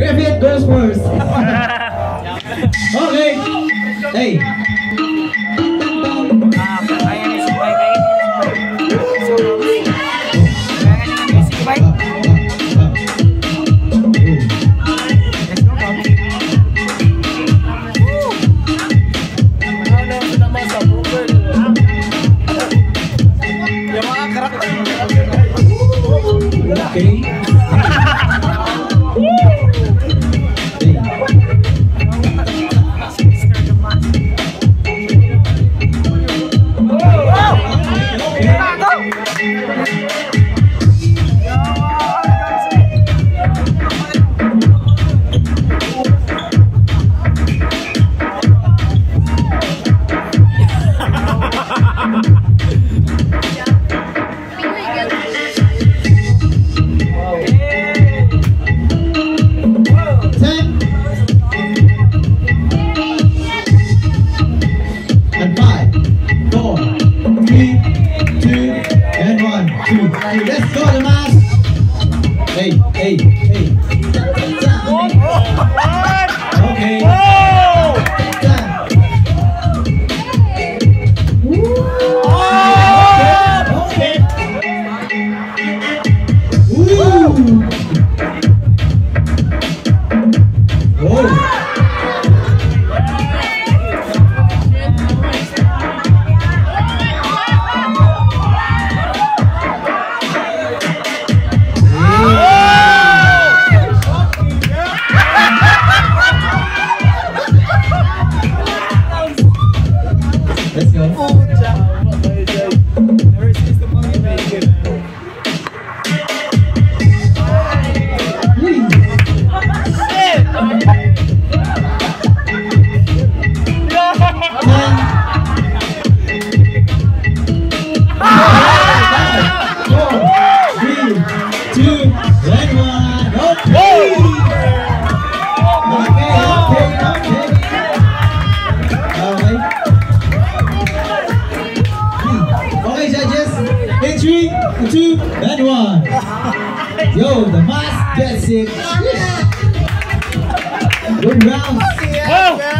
Repeat those words. okay. Hey. Okay. Three, two, and one, two, three. Let's go, the mask. Hey, hey, hey. Okay. Ooh. Three, two, and one. Yo, the mask gets it. Good round. Oh.